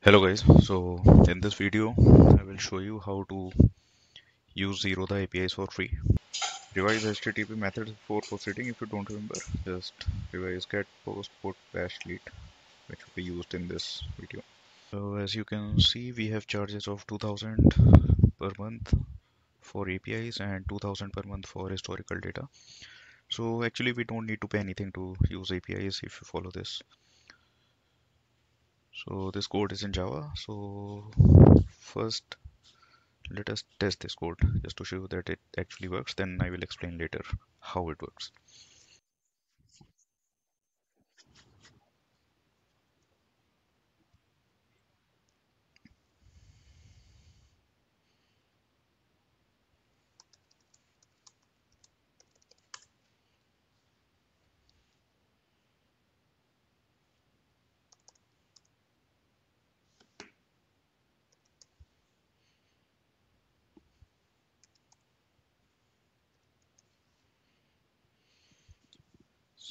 Hello guys, so in this video I will show you how to use Zerodha APIs for free. Revise HTTP methods for proceeding. If you don't remember, just revise get post put patch delete which will be used in this video. So as you can see we have charges of 2000 per month for APIs and 2000 per month for historical data. So actually we don't need to pay anything to use APIs if you follow this so this code is in java. So first let us test this code just to show that it actually works. Then i will explain later how it works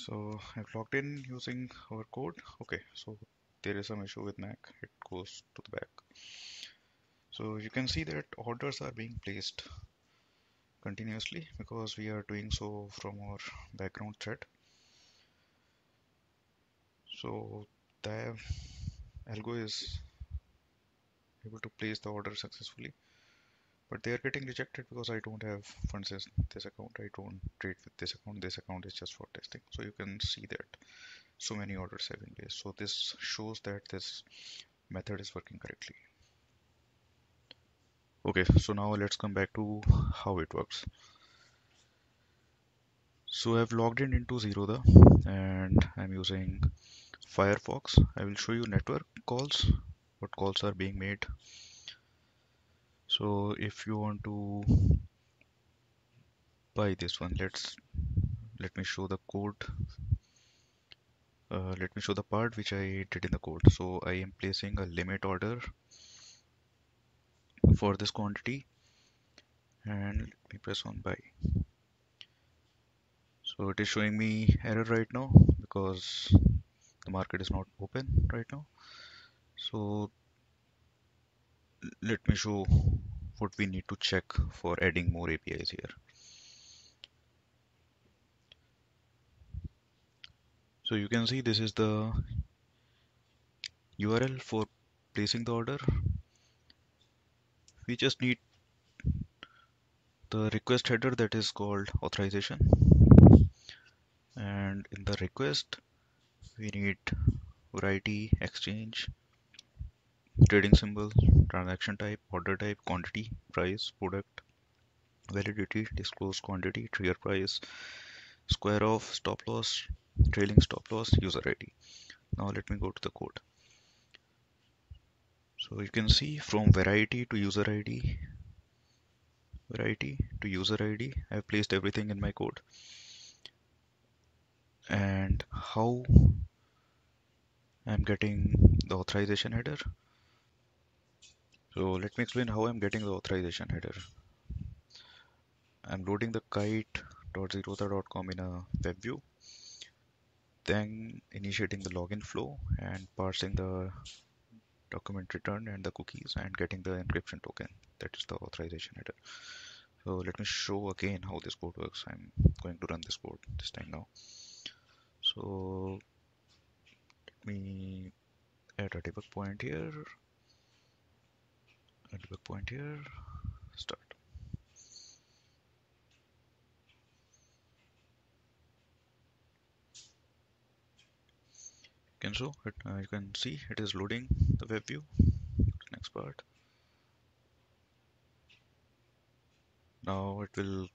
So I've logged in using our code. Okay, so there is some issue with Mac. It goes to the back. So you can see that orders are being placed continuously because we are doing so from our background thread. So the algo is able to place the order successfully but they are getting rejected because I don't have funds in this account. I don't trade with this account. This account is just for testing. So you can see that so many orders have been placed. So this shows that this method is working correctly. Okay so now let's come back to how it works. So I've logged in into Zerodha and I'm using Firefox. I will show you network calls what calls are being made so if you want to buy this one let's let me show the code. Uh, let me show the part which I did in the code. So I am placing a limit order for this quantity and let me press on buy. So it is showing me error right now because the market is not open right now. So let me show what we need to check for adding more APIs here. So you can see this is the URL for placing the order. We just need the request header that is called authorization and in the request we need variety exchange trading symbol, transaction type, order type, quantity, price, product, validity, disclosed quantity, trigger price, square off, stop loss, trailing stop loss, user ID. Now let me go to the code. So you can see from variety to user ID, variety to user ID, I've placed everything in my code. And how I'm getting the authorization header so let me explain how I'm getting the authorization header. I'm loading the kite.zerodha.com in a web view, then initiating the login flow and parsing the document return and the cookies and getting the encryption token. That is the authorization header. So let me show again how this code works. I'm going to run this code this time now. So let me add a debug point here debug point here start. You can show it uh, you can see it is loading the web view. Next part. Now it will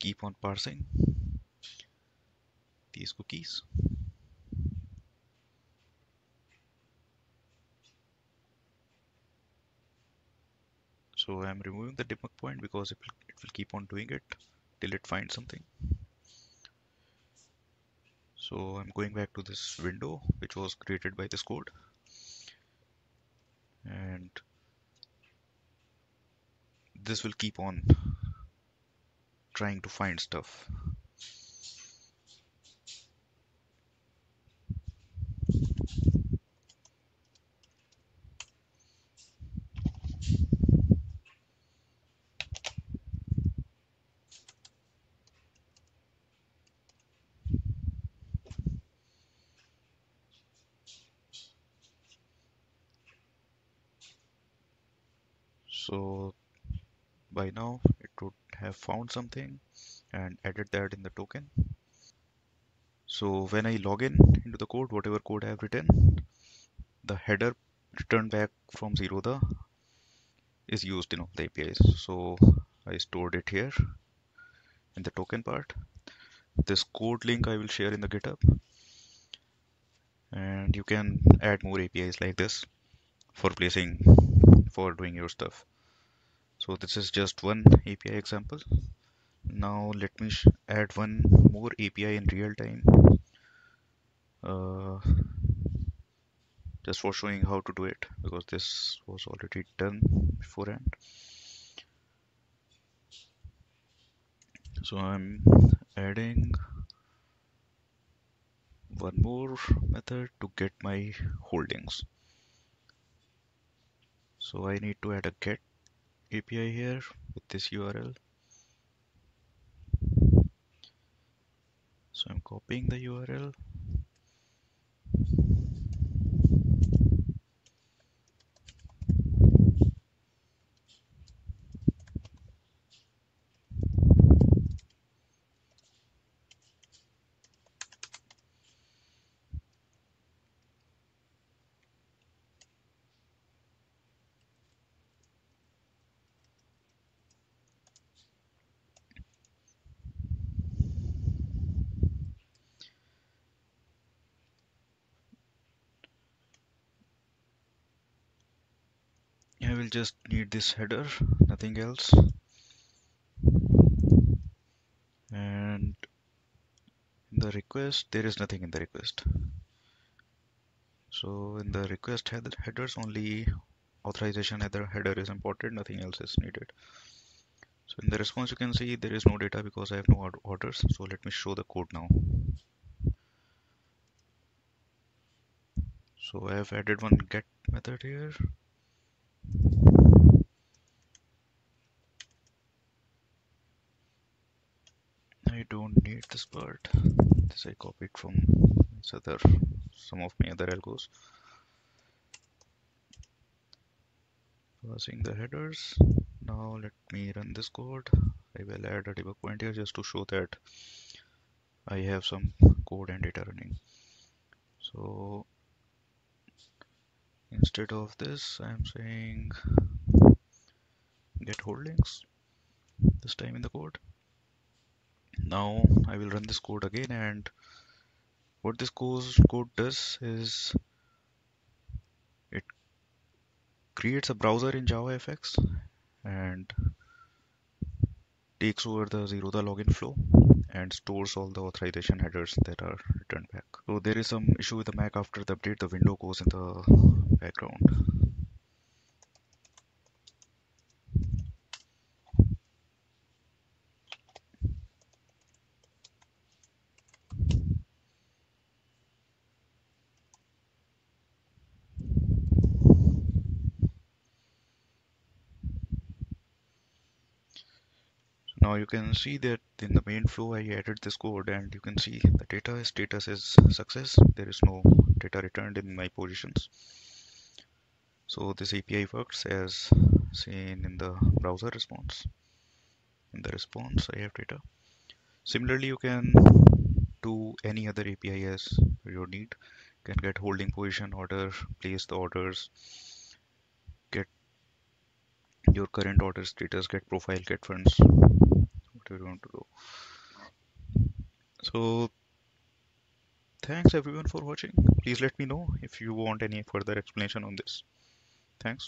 keep on parsing these cookies so I'm removing the debug point because it will, it will keep on doing it till it finds something. So I'm going back to this window which was created by this code. And this will keep on trying to find stuff so by now it would have found something and added that in the token. So when I log in into the code whatever code I have written the header returned back from Zerodha is used in all the APIs so I stored it here in the token part. This code link I will share in the github. And you can add more APIs like this for placing for doing your stuff so this is just one API example. Now let me add one more API in real time. Uh, just for showing how to do it because this was already done beforehand. So I'm adding one more method to get my holdings. So I need to add a get API here with this URL so I'm copying the URL will just need this header nothing else. And the request there is nothing in the request. So in the request head headers only authorization header header is imported nothing else is needed. So in the response you can see there is no data because I have no orders. So let me show the code now. So I have added one get method here I don't need this part this I copied from this other some of my other algos. Passing the headers. Now let me run this code. I will add a debug point here just to show that I have some code and data running. So instead of this I'm saying get holdings this time in the code now I will run this code again and what this code does is it creates a browser in JavaFX and takes over the Zerodha login flow and stores all the authorization headers that are returned back. So there is some issue with the Mac after the update, the window goes in the background. Now you can see that in the main flow I added this code and you can see the data status is success. There is no data returned in my positions. So this API works as seen in the browser response. In the response I have data. Similarly you can do any other API as your need. You can get holding position order place the orders get your current order status get profile get funds you want to do. So thanks everyone for watching. Please let me know if you want any further explanation on this. Thanks